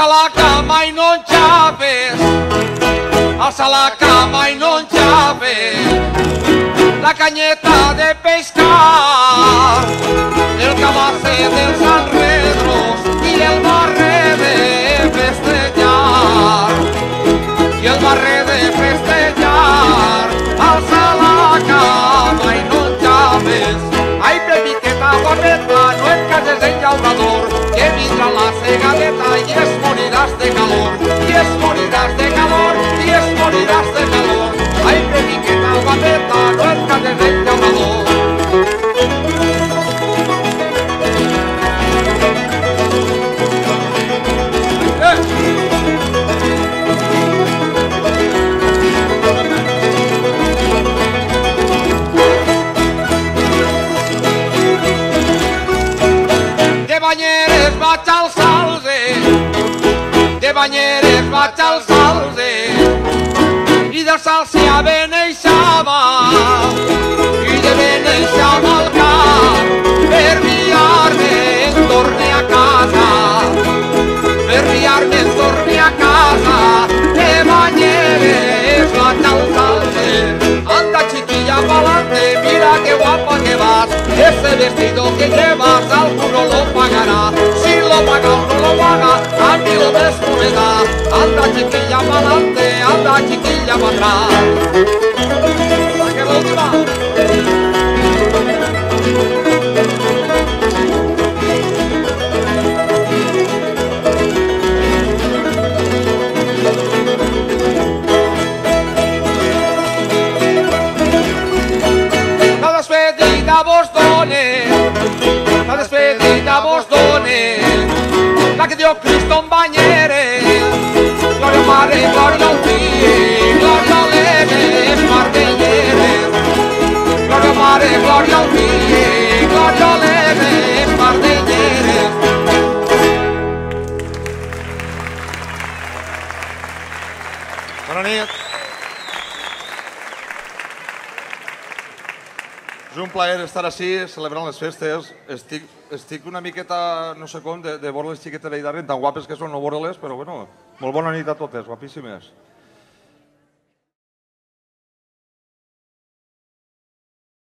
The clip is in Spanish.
Alza la cama y no chaves. Alza la cama y no chaves. La cañeta de pescar. El cabace del San Pedro y el barre de festejar. Y el barre de festejar. Alza la cama y no chaves. Ay, bebí que guapeta, no es que Banyeres vaig al salze, de Banyeres vaig al salze, i de salse a Beneixama, i de Beneixama al cap, per guiar-me en torne a casa, per guiar-me en torne a casa, de Banyeres vaig al salze, anda chiquilla pa'lante, mira que guapa que vas, ese vestido que llevas lo paga, a mí lo mismo me da, anda chiquilla pa'lante, anda chiquilla para atrás. ¿A que última? La despedida vos done, la despedida vos done, la que dio Cristo Bañeres, gloria Mare, gloria al Fill, gloria al Eves, Martelleres, gloria Mare, gloria al Fill, gloria al Eves, Martelleres. Bona És un plaer estar així, celebrant les festes. Estic, estic una miqueta, no sé com, de, de veure les xiquetes d'ahir tan guapes que són, no veure-les, però bueno, molt bona nit a totes, guapíssimes.